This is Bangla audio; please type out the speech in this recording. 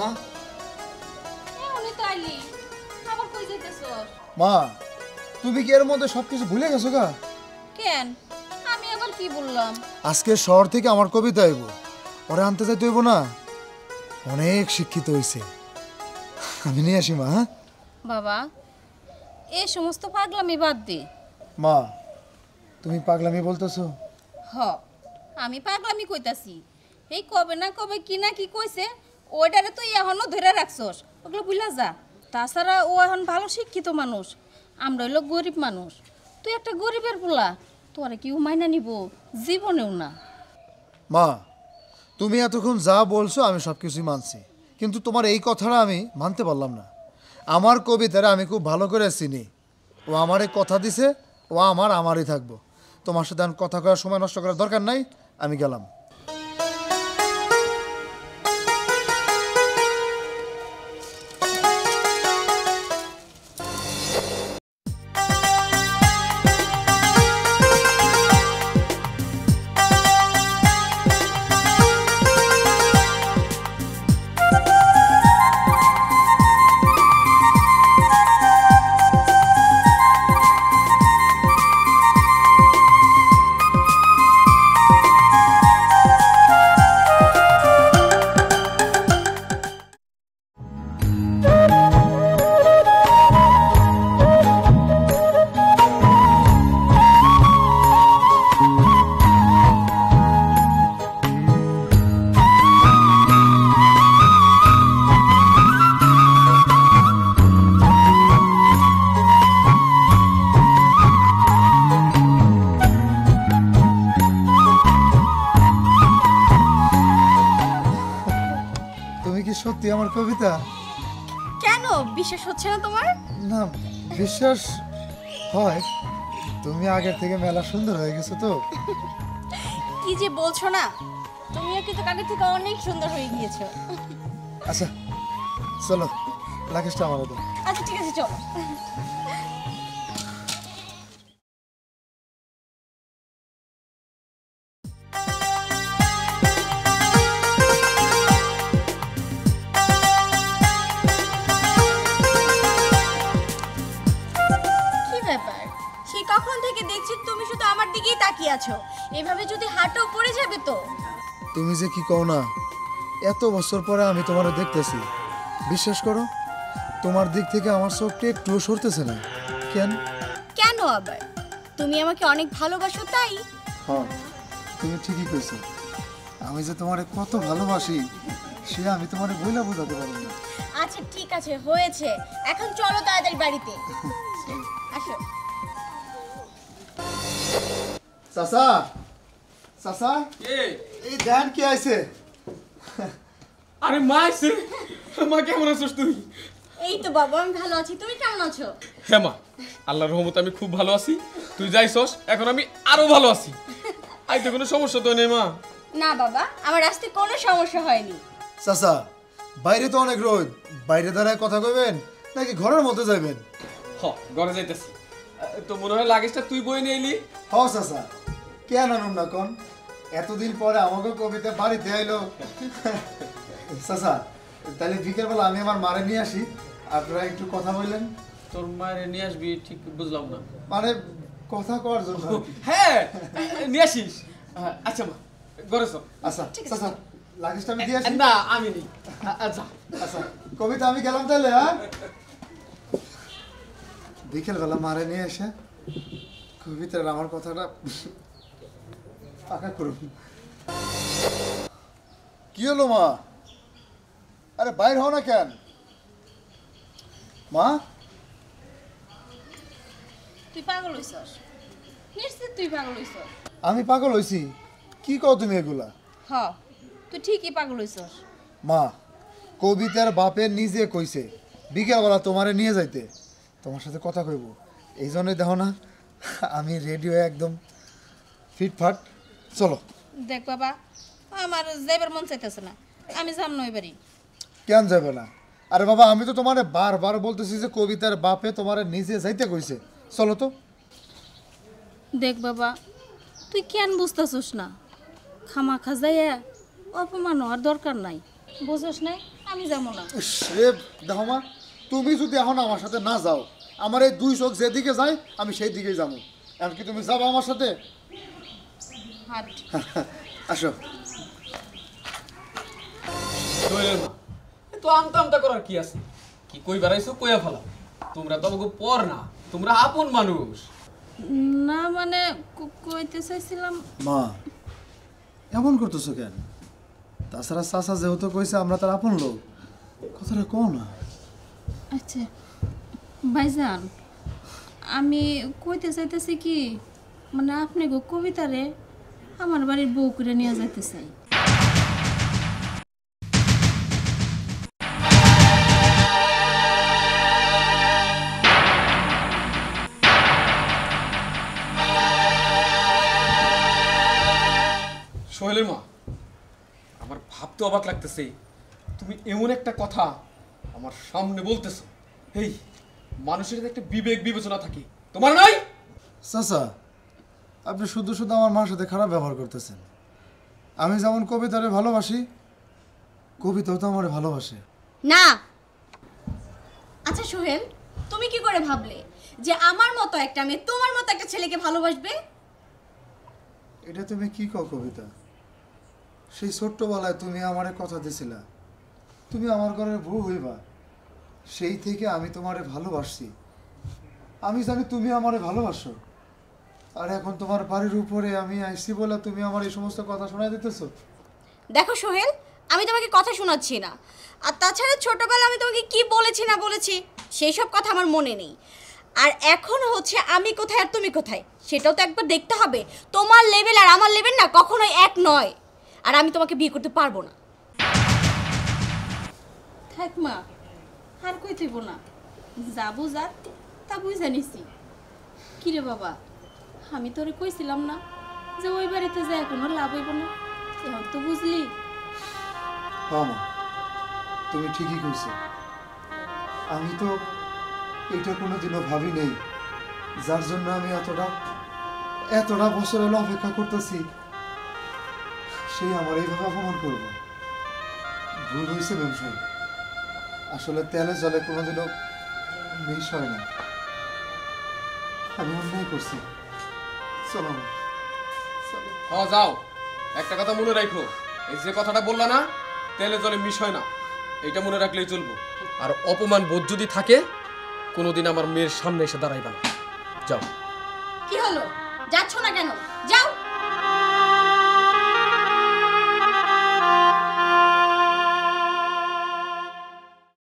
মা? মা তুমি কি এর মধ্যে সব কিছু ভুলে গেছো গা? কেন? আমি আবার কি বললাম? আজকে শহর থেকে আমার কবিতা আইব। ওরে আনতে যাইতে হইব না। অনেক শিক্ষিত হইছে। আমি নিয়ে আসি মা হ্যাঁ? বাবা এই সমস্ত পাগলামি বাদ দে। মা তুমি পাগলামি বলতেছো? হ আমি পাগলামি কইতাছি। এই কবে না কবে কি না কি কইছে ওইটারে তুই এখনও ধরে রাখছস। ওগুলো বুঝলা যা। তাছাড়া ও এখন ভালো শিক্ষিত মানুষ। আমরা হইল গরিব মানুষ। তুই একটা গরিবের পোলা। তোরা কি মাইনা নিব। জীবনেও না। মা, তুমি এতক্ষণ যা বলছো আমি সব কিছুই মানছি। কিন্তু তোমার এই কথাটা আমি মানতে পারলাম না। আমার কবিতারা আমি খুব ভালো করে চিনি। ও আমারে কথা দিছে, ও আমার আমারই থাকব। তোমার সাথে কথা করার সময় নষ্ট করার দরকার নাই, আমি গেলাম। সত্যি আমার কবিতা? কেন? বিশ্বাস হচ্ছে না তোমার? না বিশ্বাস হয়। তুমি আগের থেকে মেলা সুন্দর হয়ে গেছো তো। কি যে বলছো না তুমিও কিন্তু আগের থেকে অনেক সুন্দর হয়ে গিয়েছো। আচ্ছা চলো লাকেশটা আমার দাও। আচ্ছা ঠিক আছে চলো। দিকেই তাকিয়ে আছো। এভাবে যদি হাঁটো পড়ে যাবে তো? তুমি যে কি কও না এত বছর পরে আমি তোমার দেখতেছি। বিশ্বাস করো তোমার দিক থেকে আমার চোখটা একটুও সরতেছে না। কেন? কেন আবার? তুমি আমাকে অনেক ভালোবাসো তাই? হ্যাঁ তুমি ঠিকই কইছো। আমি যে তোমারে কত ভালোবাসি সে আমি তোমারে বইলা বোঝাতে পারব না। আচ্ছা ঠিক আছে হয়েছে। এখন চলো তাড়াতাড়ি বাড়িতে। চাচা চাচা? এই, ধ্যান কি আইছে? আরে মা আইছে। মা কেমন আছিস তুই? এই তো বাবা আমি ভালো আছি। তুমি কেমন আছো? হ্যাঁ মা আল্লাহর রহমতে আমি খুব ভালো আছি। তুই যাইছস এখন আমি আরও ভালো আছি। আইতে কোনো সমস্যা তো নেই মা। না বাবা আমার আসতে কোনো সমস্যা হয়নি। চাচা বাইরে তো অনেক রোদ। বাইরে দাঁড়ায় কথা কইবেন নাকি ঘরের মধ্যে যাবেন হ ঘরে যাইতেছি। তো মনে হয় লাগেজটা তুই বই নিয়ে এলি হ চাচা। কেন আনুন না কোন? এতদিন পরে আমাকে কবিতা বাড়িতে আইলো। চাচা তাহলে বিকেলবেলা আমি আমার মারে নিয়ে আসি। আপনারা একটু কথা বললেন। তোর মায়ের নিয়ে আসবি ঠিক বুঝলাম না। মানে কথা কওয়ার জন্য হ্যাঁ নিয়ে আসিস। আচ্ছা মা ঘরে চল। আচ্ছা চাচা লাগেজটা আমি দিয়ে আসি? না আমি নেই। আচ্ছা আচ্ছা কবিতা আমি গেলাম তাহলে হ্যাঁ? বিকেলবেলা মারে নিয়ে এসে কবিতার আমার কথাটা কি হলো মা? আরে বাইর হও না কেন? মা? তুই পাগল হইছস? নিশ্চিত তুই পাগল হইছস। আমি পাগল হইছি। কি কও তুমি এগুলা? হ তুই ঠিকই পাগল হইছস। মা কবিতার বাপের নিজে কইছে বিকেলবেলা তোমারে নিয়ে যাইতে। তোমার সাথে কথা কইব। এই জন্যই দেখো না আমি রেডিও একদম ফিটফাট। চলো। দেখ বাবা আমার যাইবার মন চাইতেছে না। আমি যাম নই বাড়ি কেন যাবে না? আরে বাবা আমি তো তোমারে বারবার বলতেছি যে কবিতার বাপে তোমারে নিজে যাইতে কইছে। চলো তো। দেখ বাবা তুই কেন বুঝতেছিস না? খামা খাজাইয়া অপমান হওয়ার দরকার নাই। বুঝছ নাই আমি যাব না। রে দেখো মা তুমি যদি এখন আমার সাথে না যাও আমার এই দুই চোখ যেদিকে যায় আমি সেই দিকেই যাব। এমনকি তুমি যাব আমার সাথে? হাট আসো। তো আমতা আমতা করার কি আছে? কি কই বেড়াইছো? কইয়া ফেলা। তোমরা তো আমাকে পর না তোমরা আপন মানুষ। না মানে কইতে চাইছিলাম মা এমন করতেছো কেন? তাছাড়া চাচা যেহেতু কইছে আমরা তার আপন লোক কথাটা কও না। আচ্ছা ভাইজান আমি কইতে চাইতেছি কি মানে আপনি গো কবিতারে আমার বাড়ির বউ করে নিয়ে যাইতে চাই সোহেলের মা আমার ভাবতে অবাক লাগতেছে। তুমি এমন একটা কথা আমার সামনে বলতেছো। এই মানুষের একটা বিবেক বিবেচনা থাকে। তোমার নাই? চাচা আপনি শুধু শুধু আমার মার সাথে খারাপ ব্যবহার করতেছেন। আমি যেমন কবিতারে ভালোবাসি কবিতাও তো আমার ভালোবাসে। না। আচ্ছা সোহেল তুমি কি করে ভাবলে যে আমার মতো একটা মেয়ে তোমার মতো একটা ছেলেকে ভালোবাসবে? এটা তুমি কি কও কবিতা? সেই ছোট্টবেলায় তুমি আমারে কথা দিছিলা। তুমি আমার ঘরের বউ হইবা। সেই থেকে আমি তোমারে ভালোবাসছি। আমি জানি তুমি আমারে ভালোবাসো। আর এখন তোমার বাড়ির উপরে আমি আইসি বলে তুমি আমার এই সমস্ত কথা শোনাই দিতেছো? দেখো সোহেল আমি তোমাকে কথা শোনাচ্ছি না। আর তাছাড়া ছোটবেলা আমি তোমাকে কি বলেছি না বলেছি সেই সব কথা আমার মনে নেই। আর এখন হচ্ছে আমি কোথায় আর তুমি কোথায় সেটাও তো একবার দেখতে হবে। তোমার লেভেল আর আমার লেভেল না কখনোই এক নয়। আর আমি তোমাকে বিয়ে করতে পারব না। থাক মা আর কই থইব না যাব যা তা বুঝা নিছি। কিরে বাবা? আমি তোরে কইছিলাম না যে ওই বাড়িতে যায় কোনো লাভ হইব না। এখন তো বুঝলি। হ্যাঁ মা, তুমি ঠিকই কইছো। আমি তো এটা কোনোদিনও ভাবি নেই, যার জন্য আমি এতটা এতটা বছর হলো অপেক্ষা করতেছি। সেই আমার এইভাবে অপমান করব। ভুল হয়েছে ব্যবসায়ী। আসলে তেলে জলে কোনোদিনও মিশ হয় না। আমি অন্যায় করছি। চলো মা, হ্যাঁ যাও। একটা কথা মনে রাখো। এই যে কথাটা বললা না তেলে জলে মিশ হয় না। এটা মনে রাখলেই চলবো। আর অপমান বোধ যদি থাকে কোনোদিন আমার মেয়ের সামনে এসে দাঁড়াইবা না। যাও। কি হলো? যাচ্ছ না কেন? যাও।